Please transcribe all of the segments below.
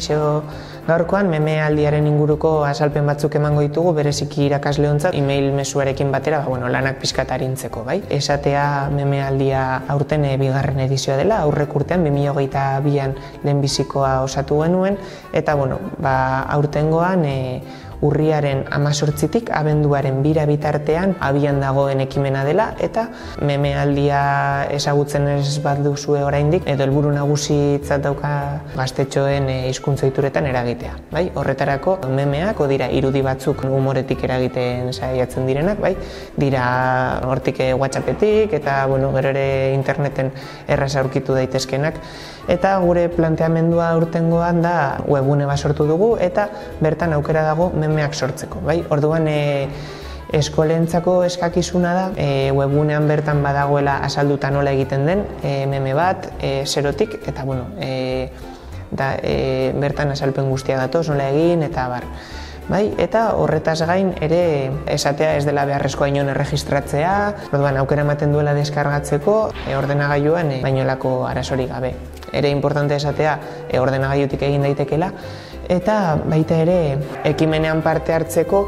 Ixo, gaurkoan meme aldiaren inguruko azalpen batzuk emango ditugu bereziki irakasleontzat email mezuarekin batera, ba, bueno, lanak pizkat arintzeko, bai? Esatea meme aldia aurten e, bigarren edizioa dela, aurrek urtean 2022an lehenbizikoa osatu genuen eta bueno, ba, aurtengoan e, urriaren amazortzitik abenduaren bira bitartean abian dagoen ekimena dela eta memealdia ezagutzen ez bat duzue oraindik edo helburu nagusitzat dauka gaztetxoen eh, hizkuntza ituretan eragitea. Bai? Horretarako memeak, dira irudi batzuk humoretik eragiten saiatzen direnak, bai? dira hortik eh, whatsappetik eta bueno, gero ere interneten erraz aurkitu daitezkenak eta gure planteamendua urtengoan da webune bat sortu dugu eta bertan aukera dago memeak sortzeko. Bai? Orduan e, eskolentzako eskakizuna da e, webunean bertan badagoela azalduta nola egiten den e, meme bat, e, zerotik, eta bueno, e, da, e, bertan azalpen guztia datoz nola egin eta bar. Bai, eta horretaz gain ere esatea ez dela beharrezkoa inon erregistratzea, orduan aukera ematen duela deskargatzeko e, ordenagailuan e, bainolako arazorik gabe. Ere importante esatea e, ordenagailutik egin daitekela, eta baita ere ekimenean parte hartzeko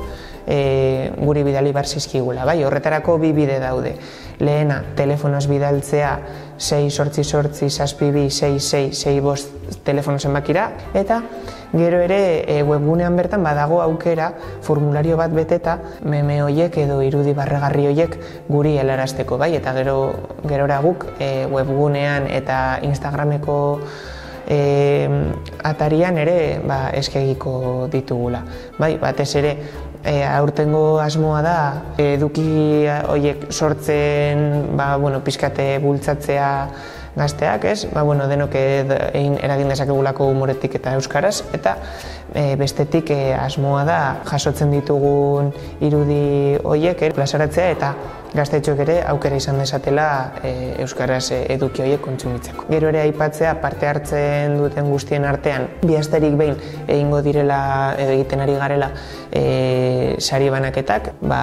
e, guri bidali bar zizkigula. Bai, horretarako bi bide daude. Lehena, telefonoz bidaltzea 6 sortzi sortzi zazpibi 6 bost telefono zenbakira, eta gero ere e, webgunean bertan badago aukera formulario bat beteta meme hoiek edo irudi barregarri hoiek guri helarazteko, bai, eta gero gerora guk e, webgunean eta Instagrameko e, atarian ere ba, eskegiko ditugula. Bai, batez ere, e, aurtengo asmoa da eduki horiek sortzen ba, bueno, pizkate bultzatzea gazteak, ez? Ba, bueno, denok egin eragin dezakegulako humoretik eta euskaraz, eta e, bestetik e, asmoa da jasotzen ditugun irudi horiek, e, plazaratzea eta gaztetxoek ere aukera izan desatela e, euskaraz e, eduki horiek kontsumitzeko. Gero ere aipatzea parte hartzen duten guztien artean bi asterik behin egingo direla egiten ari garela e, sari banaketak, ba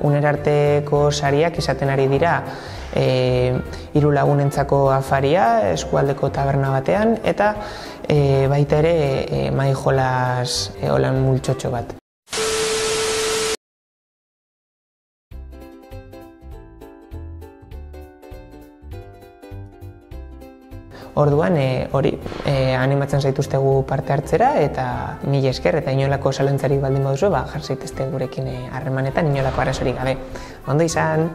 unerarteko sariak izaten ari dira e, hiru lagunentzako afaria eskualdeko taberna batean eta e, baita ere e, mai jolas e, olan multxotxo bat. Orduan, e, hori, e, animatzen zaituztegu parte hartzera eta mila esker eta inolako salentzarik baldin baduzu, ba, jarzaitezte gurekin harremanetan inolako arazorik gabe. Ondo izan!